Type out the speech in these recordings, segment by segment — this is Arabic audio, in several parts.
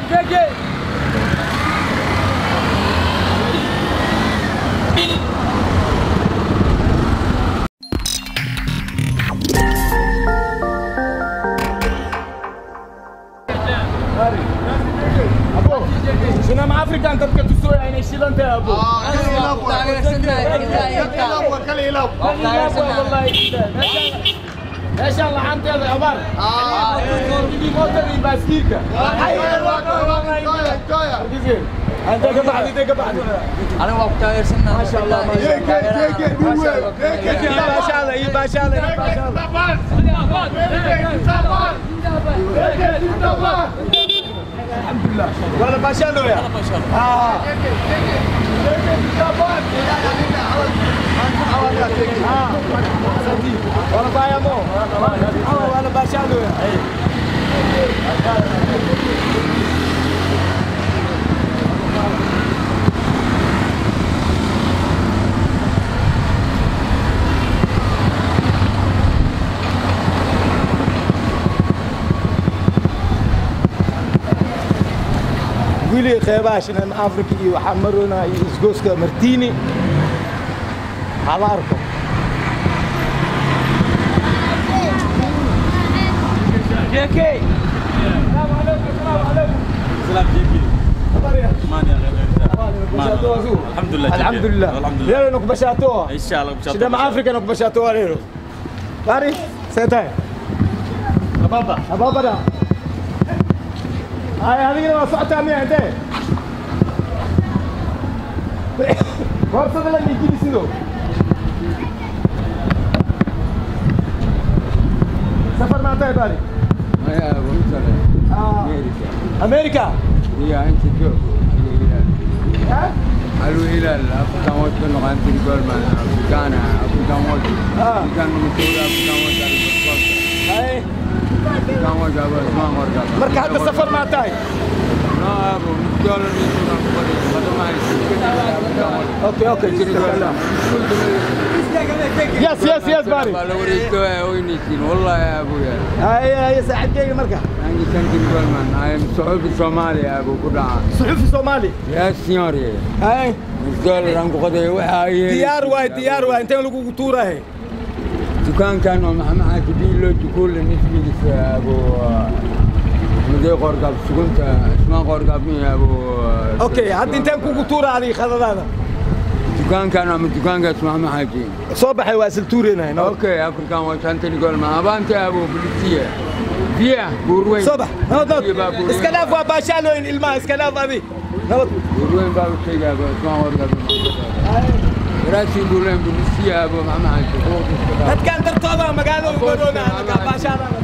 دقل شنو مع افريقيا انت تسوي يعني شيل انت يا ابو آه كل يلاب كل يلاب والله Sinam Afrikaan dadka tusooya inay shidan tahay abo. meeshaan laxanteeda abaar mootadii baaskiilka anta ka baxdi anta ka baxdi aniga waa ku taageersanaa maasha allah baashaala iyo baashaala iyo baashaala alxamdulilah wala baashaalooya wala baayamo wala baashaalooya wili qeybaha shinan africa iyo waxaa marona iyo isgooska martini hala arko JK. الحمد لله الحمد لله. الحمد لله. ليلو انك بشاتوها إن شاء الله شدا مع افريكا انك بشاتوها ليلو باري سيتاي بابا بابا ده هاي هذه ما صعتها مين انت فرصة لك يجي سيدو سفر مع تاي بالي آه. أمريكا. ها؟ الهلال افريكان ووت كانوا غانتين جول مان افريكان افريكان ووت آه. كان مسؤول البطولة هاي افريكان ووت أبو اسمان ورقه مركا حتى السفر مع تاي لا أبو ما أوكي أوكي يس يس يس باري لو ريتو وينيتين والله يا ابويا هاي هاي ساعد جاي مركا عندي سنتين جول مان هاي صحفي صومالي يا ابو كدعه صحفي صومالي يا سيوري هاي مسؤول رانكو قضيه وحاي ديار واي ديار واي انت لو تورا هي دكان كانوا مع مع كبير لو تقول نسبي يا ابو مدي قرقاب سكنت اسمه قرقاب يا ابو اوكي هاد انت كوكو تورا هذه خذ هذا dukaankan ama dukaankaas waxma haajeen soo baxay waa siltuureenayn okay afrikan waa shantani golma abaanta abo bulisiya biya buurweyn soo bax nabad nabad iska dhaaf waa baashaalooyin ilmaha iska dhaaf abi nabad buurweyn baa u sheegaa ismaan wargaba raasii buurweyn bulisiya abo waxma haajeen dadkan dartooda magaalo u godhoona baashaalana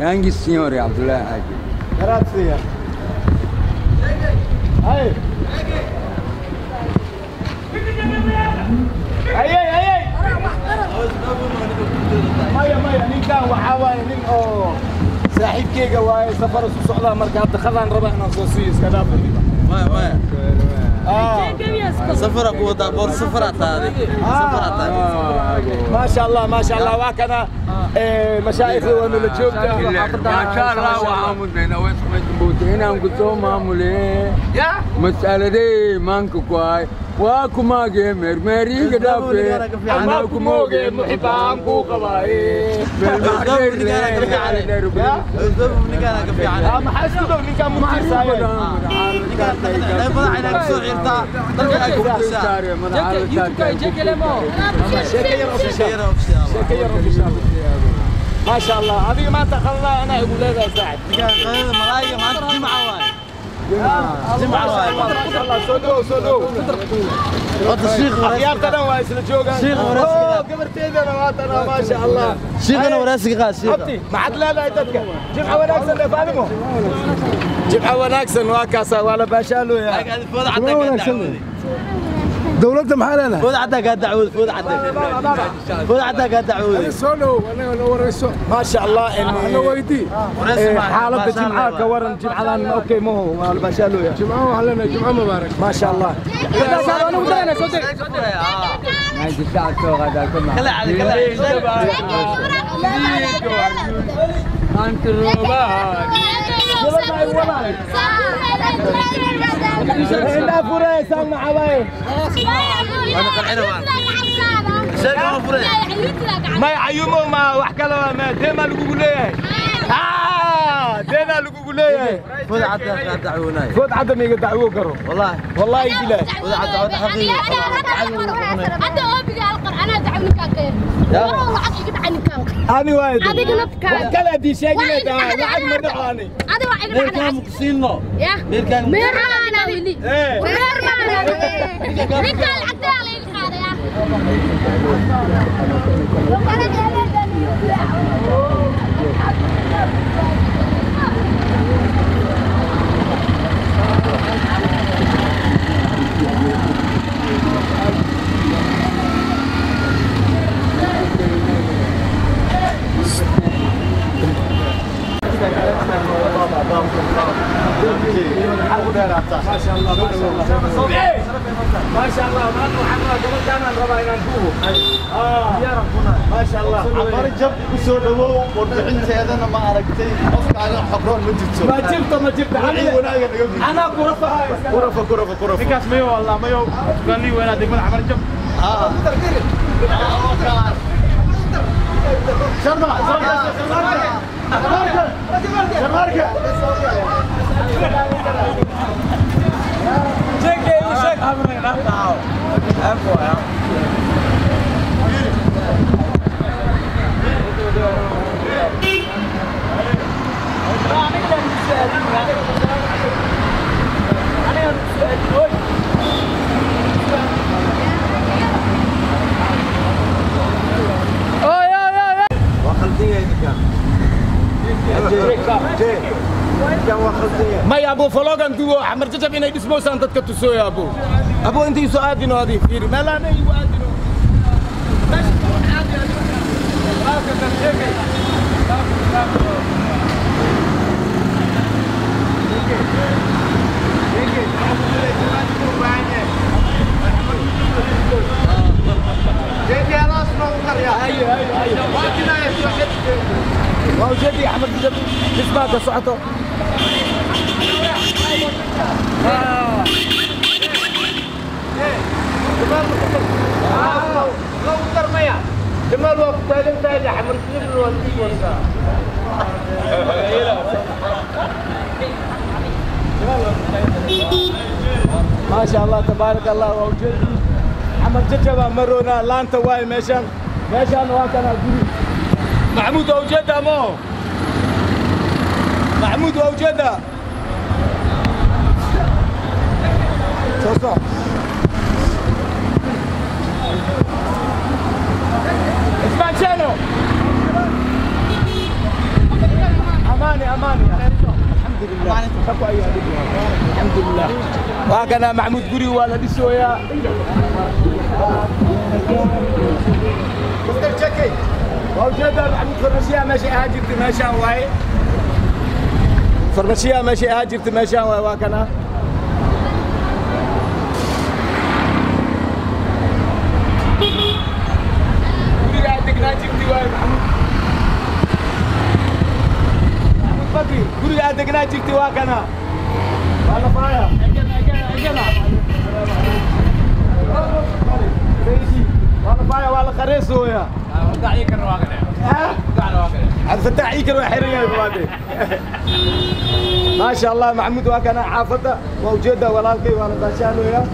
كان السينيور يا عبد الله حاجي Grazie. Hey. Ay ay ay ay. Maya maya ninkan waxaa waaye nin oo saaxiibkeyga waaye safar isu socdaa marka hadda khadaan raba inaan Ah. safara ku wadaa boor safara taaday safara taaday ما شاء الله ما شاء الله. وكنا مشايخي ونولا جوجتا ما شاء الله وعامل بين وين؟ بوت هنا نقول معمول إيه؟ مسألة دي مانكو كواي. واكو ما جيمر ماري قدافي كموجي محبان ما حاسس لو نيكا ممتاز ما شاء الله هذه ما تخلى أنا أقول لها gabarteydana waa tana maasha allah شيخنا وراسك قاس شيخ abti maxaad leedahay dadka jimca wanaagsan ee faalimo jimca wanaagsan waa kaasa waa دولته محلنا فود عدا قاعد اعود فود عدا فود عدا قاعد اعود سولو أنا ورسو ما شاء الله ان أنا ويدي حاله جمعه كورن جمعه الان أوكي مو هو البشالو جمعه وهلنا جمعه مبارك ما شاء الله كلا على كلا أنت الرباط indhaa furaysan maxabay may cayumo ma wax kale waa ma deemaa lagugu leeyahay Ah, deenaa lagugu leeyahay فوز عندك قاعد دعونا food cadda miiga dacwo garo والله wallaahi bilaah ani waay Adiga nafkaaga. wax kale haddii sheegi leedahay lacag ma dhaco ani مير كان مقصينه مير كان Eh. ما شاء الله ما نوحنا قبل كان نربى إلى نفوه ما شاء الله عبارة جب كسو دو warbixinteedana ma aragtay qofkaaga xaqroon ma jirto ما جبت ما جبت Wixii wanaaga naga gudbi. أنا كرفة هاي kurafa kurafa kurafa نكاس ميو والله ميو قال لي وين هذيك من عمر جب Ah. Ah, wakaas. Sharma, abo falogan ah, duwo xamar jajab inay dhismoysaan dadka tusooyo abo abo intiisu aadino adii fiiri meelaana igu aadino meesha aadi adiga ah, aakan sheegay ما شاء الله تبارك الله وجدي حمر ججبا مرونا لانتا واي ميشان ميشان واكنا قري محمود وجدها مو محمود وجدها شو صار؟ شنو اماني اماني الحمد لله. الحمد لله وهكذا محمود قري ولا دي سويا مستر شكي وجدها محمود فرمشيها ماشي هاجرت ماشي واي فرمشيها ماشي هاجرت ماشي واي وهكذا قولي قاعد تقنع جبتي واي محمود محمود بدري تقنع جبتي واكنا وأنا فايا اجنا اجنا اجنا وأنا فايا وأنا خريص ويا عبد الفتاح يكر وحرية بوادي ما شاء الله محمود وكان حافظة موجودة ولالكي وأنا باشان ويا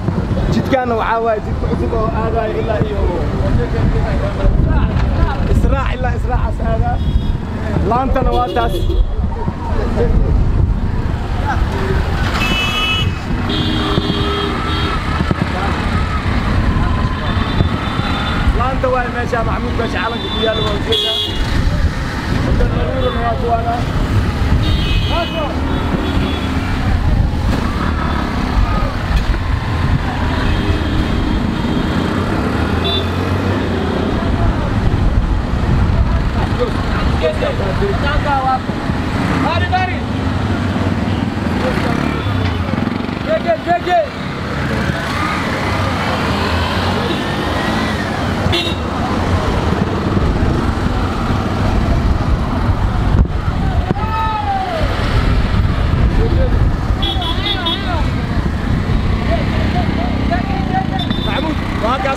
جد كان وعاوي جد عصب هذا إلا إيو إسراع إلا إسراع هذا لا أنت نواتاس meesha maxamuud meesha calanka ku yaalla waa ujeedaa wadan maruurana waa kuwaana Haso! Mari,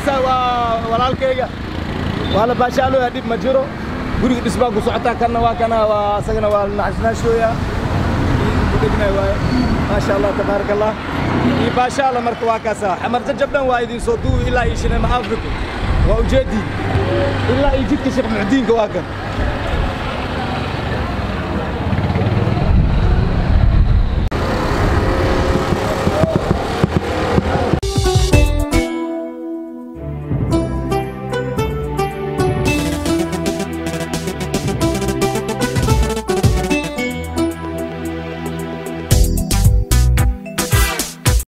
waa kaasaa waa walaalkayga waa la baashaalooya dhib ma jiro. Guriga dhisbaa ku socotaa kanna waa kana waa asagana waa naashnaashooya kudhegnay waaye maasha allah tabaaraka allah iyo baashaala marka waa kaasaa. Xamar jajab dhan waa idin soo duubi ilaa iyo shinema africa waa ujeedii ilaa iyo jidka sheekh muxdiinka waa kan